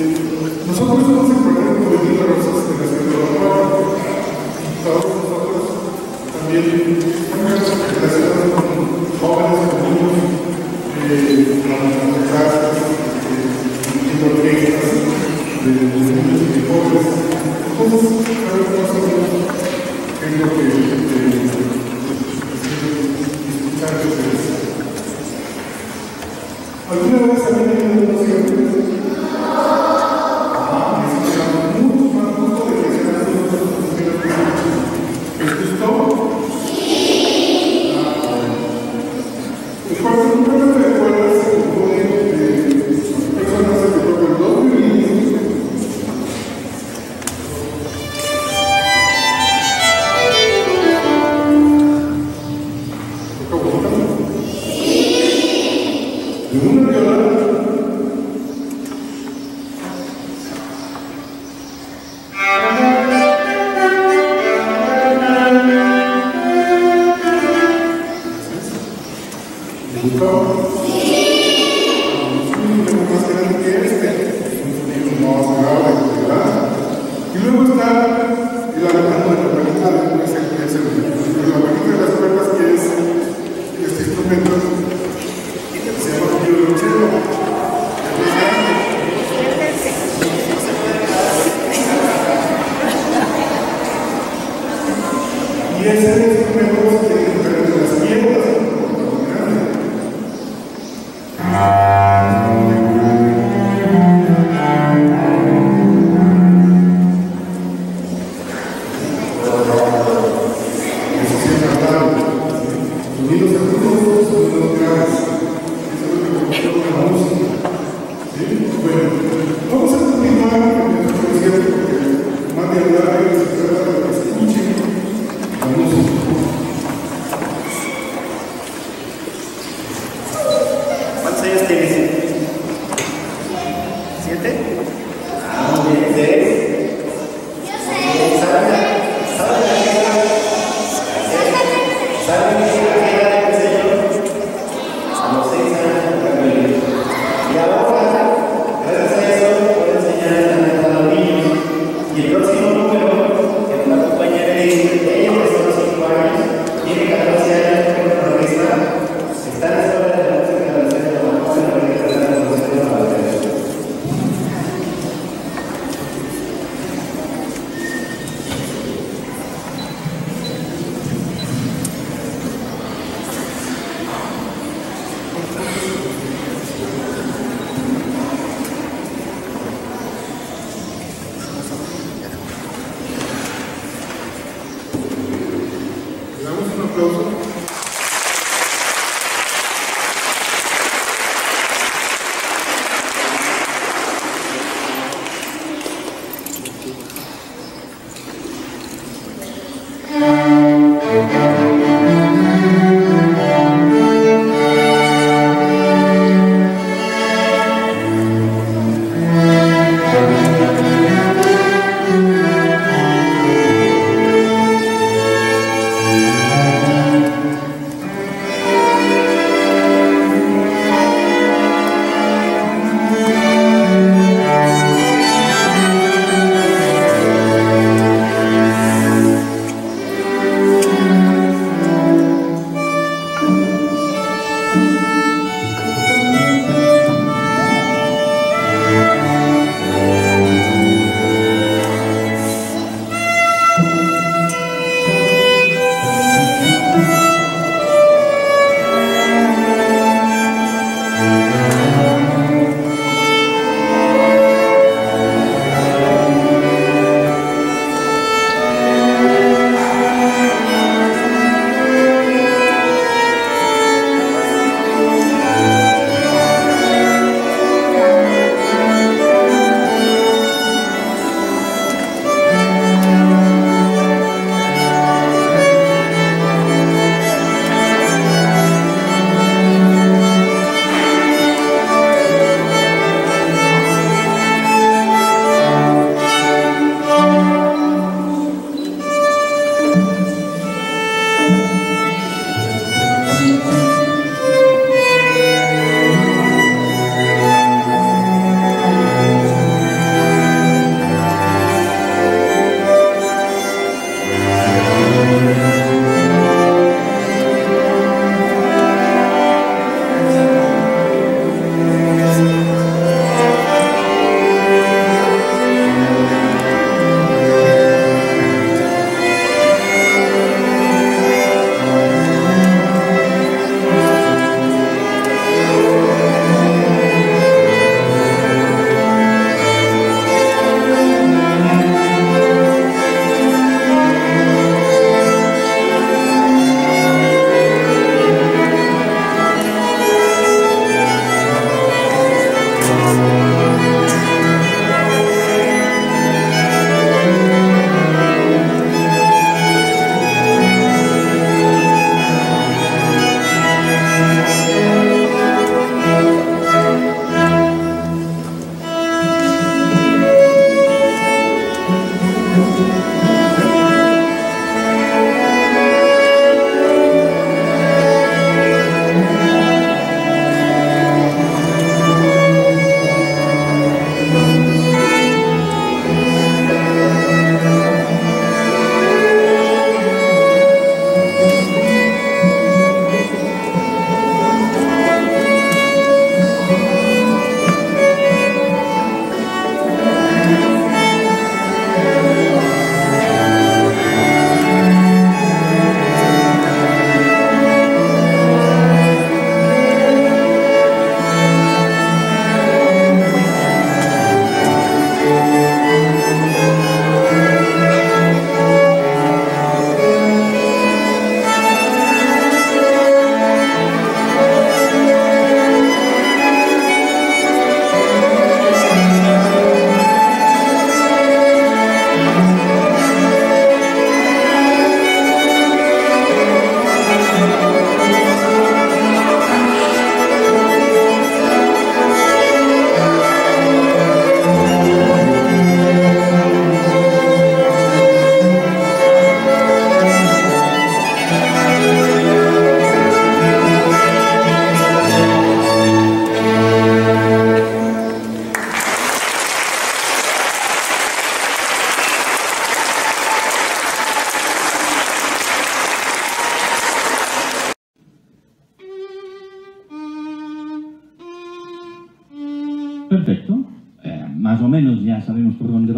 えー、そこそこ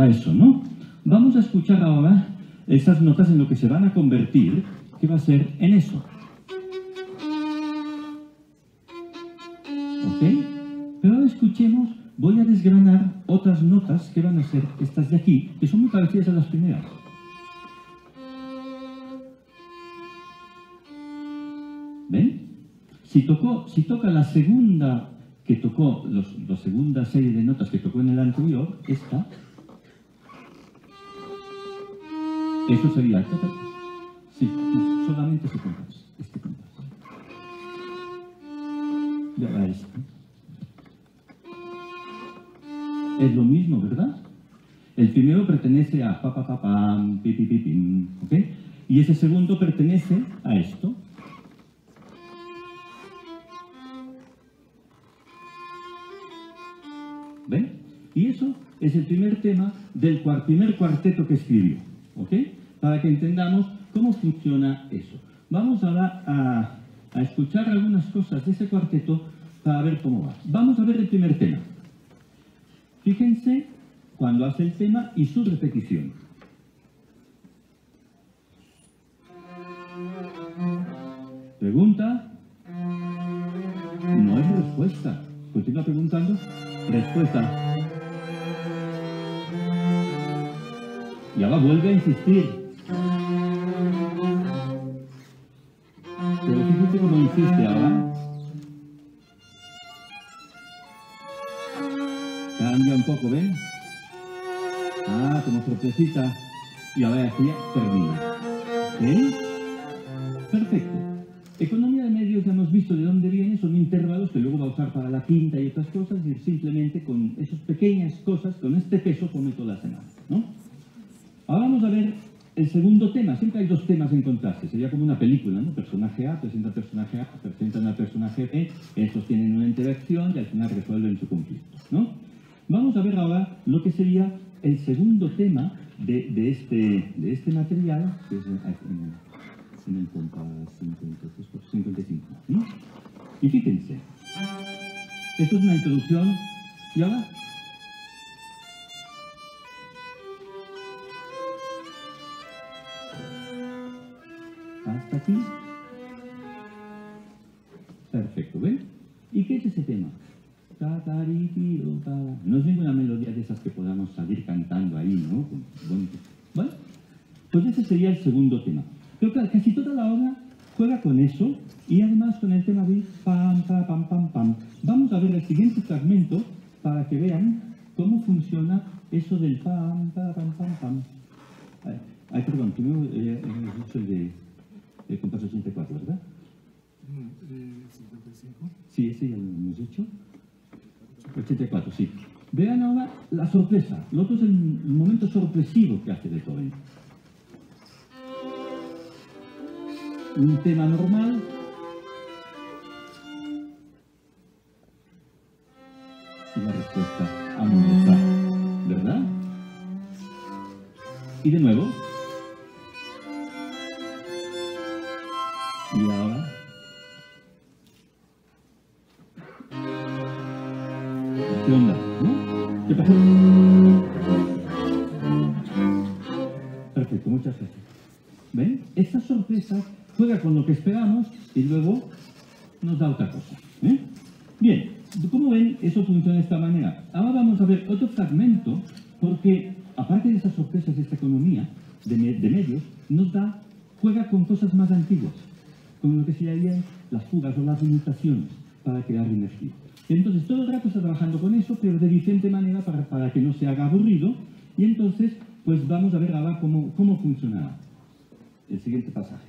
va eso, ¿no? Vamos a escuchar ahora esas notas en lo que se van a convertir, que va a ser en eso. ¿Ok? Pero ahora escuchemos, voy a desgranar otras notas que van a ser estas de aquí, que son muy parecidas a las primeras. ¿Ven? Si, tocó, si toca la segunda que tocó, la segunda serie de notas que tocó en el anterior, esta, eso sería... Sí, solamente este compás, este compás. Y ahora este. Es lo mismo, ¿verdad? El primero pertenece a pa pa ¿ok? Y ese segundo pertenece a esto. ¿Ven? Y eso es el primer tema del primer cuarteto que escribió, ¿ok? Para que entendamos cómo funciona eso. Vamos ahora a, escuchar algunas cosas de ese cuarteto para ver cómo va. Vamos a ver el primer tema. Fíjense cuando hace el tema y su repetición. Pregunta. No es respuesta. Continúa preguntando. Respuesta. Y ahora vuelve a insistir. Ah, como sorpresita. Y ahora así termina. ¿Sí? Perfecto. Economía de medios ya hemos visto de dónde viene, son intervalos que luego va a usar para la quinta y otras cosas, y simplemente con esas pequeñas cosas, con este peso come toda la semana, ¿no? Ahora vamos a ver el segundo tema. Siempre hay dos temas en contraste. Sería como una película, ¿no? Personaje A presenta personaje A, presentan al personaje B, estos tienen una interacción y al final resuelven su conflicto, ¿no? Vamos a ver ahora lo que sería el segundo tema de, este, de este material, que es en, en el compás 53, 55. ¿no? Y fíjense, esto es una introducción, y ahora hasta aquí. Perfecto, ¿ven? ¿Y qué es ese tema? No es ninguna melodía de esas que podamos salir cantando ahí, ¿no? Bueno. Pues ese sería el segundo tema. Pero claro, casi toda la obra juega con eso y además con el tema de pam, pam, pam, pam, pam. Vamos a ver el siguiente fragmento para que vean cómo funciona eso del pam, pam, pam, pam, pam. Ay, perdón, primero eh, hemos dicho el de el compás 84, ¿verdad? Sí, ese ya lo hemos hecho. 84, sí. Vean ahora la sorpresa. Lo otro es el momento sorpresivo que hace Beethoven. Un tema normal. Y la respuesta amorosa, ¿verdad? Y de nuevo. Y ahora. ¿Qué onda? ¿No? ¿Qué pasó? Perfecto, muchas gracias. ¿Ven? Esta sorpresa juega con lo que esperamos y luego nos da otra cosa. ¿eh? Bien, como ven, eso funciona de esta manera. Ahora vamos a ver otro fragmento, porque aparte de esas sorpresas de esta economía de, me- de medios, nos da, juega con cosas más antiguas, con lo que se llamarían las fugas o las limitaciones para crear energía. Entonces, todo el rato está trabajando con eso, pero de diferente manera para, que no se haga aburrido. Y entonces, pues vamos a ver ahora cómo, cómo funcionará el siguiente pasaje.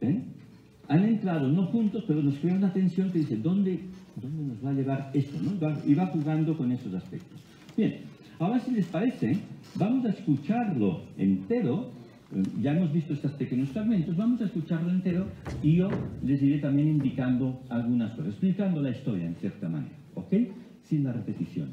¿Eh? Han entrado no juntos, pero nos crea una tensión que dice, ¿dónde, dónde nos va a llevar esto? ¿no? Y va jugando con esos aspectos. Bien, ahora si les parece, vamos a escucharlo entero. Eh, Ya hemos visto estos pequeños fragmentos, vamos a escucharlo entero y yo les iré también indicando algunas cosas, explicando la historia en cierta manera, ¿ok? Sin la repetición.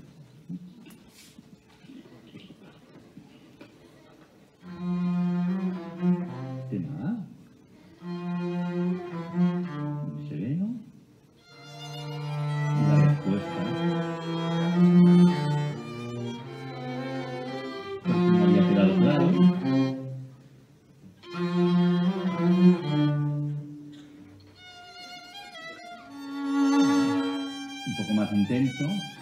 intento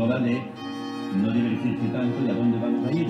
moda de no divertirse tanto y a dónde vamos a ir.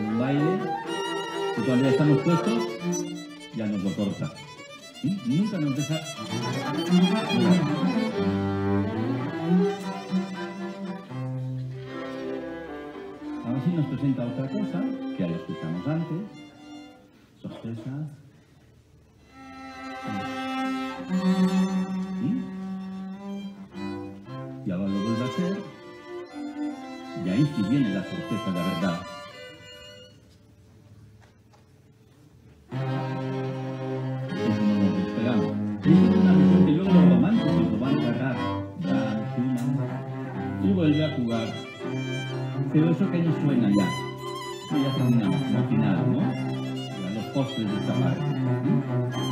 un baile, que todavía estamos puestos, ya nos lo corta. ¿Sí? Nunca nos deja... Ahora sí nos presenta otra cosa, que ya la escuchamos antes, Mostly the time.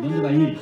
Manda daí.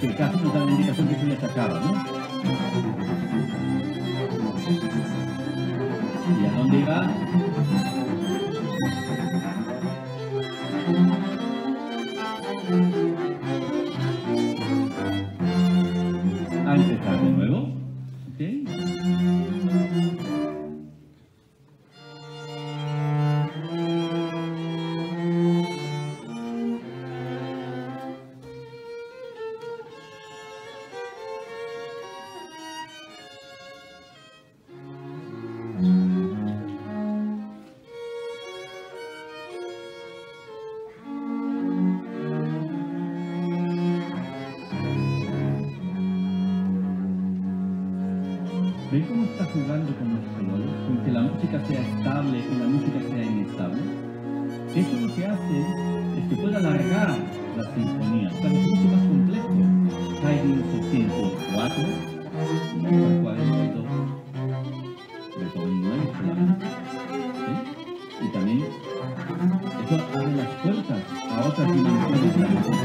El caso nos da la indicación que se les acaba, ¿no? ¿Ven cómo está jugando con nuestro valor? Con que la música sea estable y la música sea inestable. Eso lo que hace es que puede alargar la sinfonía. O sea, es mucho más complejo. Haydn 604, Mozart 42, Beethoven 9 solamente. ¿Sí? Y también eso abre las puertas a otras dimensiones de la música.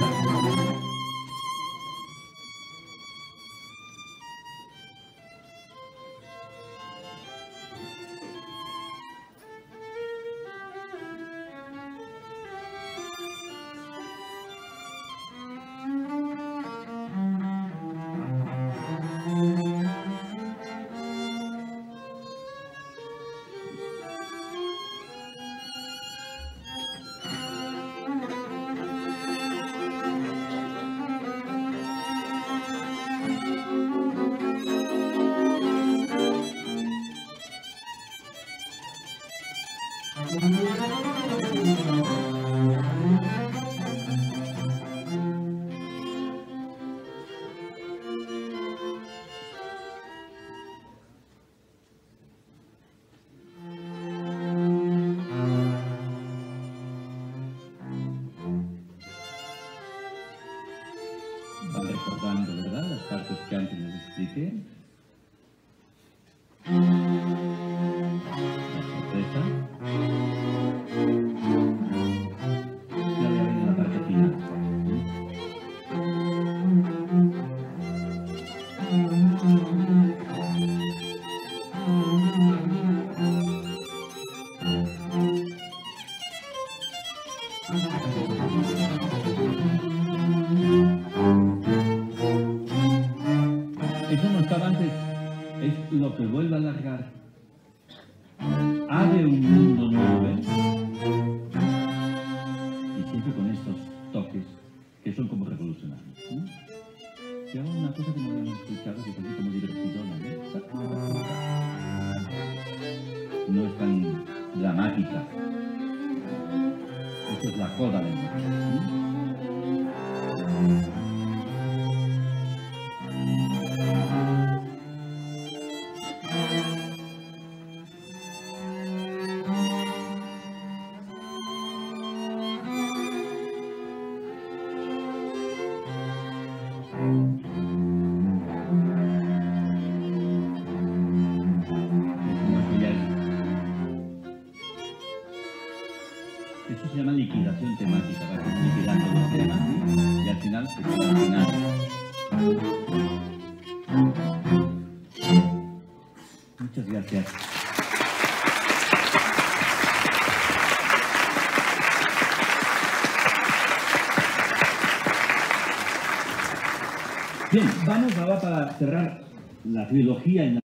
Vamos ahora para cerrar la trilogía en la